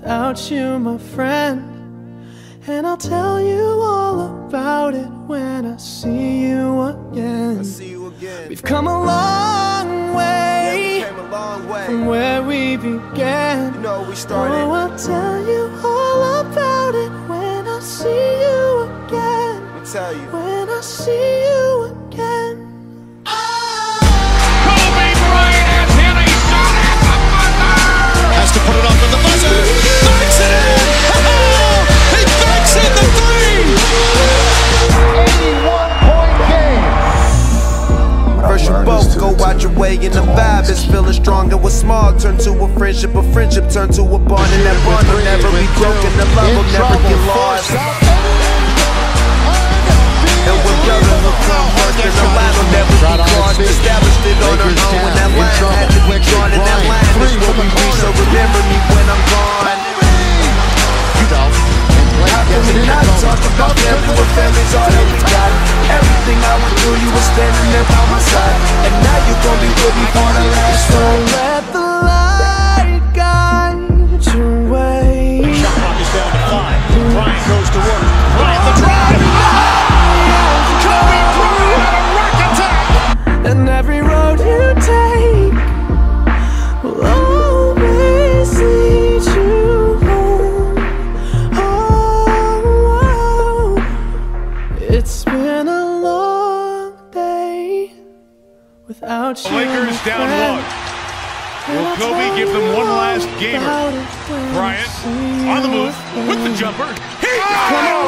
Without you, my friend. And I'll tell you all about it when I see you again. I see you again. We've come a long way Yeah, we a long way. from where we began. You know we started. Oh, I'll tell you all about it when I see you again. Me tell you. When I see you again. Is feeling strong and what's small. Turn to a friendship, a friendship turn to a bond. And that bond will never be broken, the love will never get lost. And when brotherhood come first, then the line will never be crossed. Established it on our own. when that line had to be drawn, and that line is what we reach. So remember me when I'm gone. How can we not talk about family when family's all without you. Lakers down one. Will Kobe give them one last gamer? about it when I Bryant on the move with the jumper. He got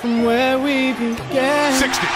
from where we began. it. 60.